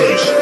Savage.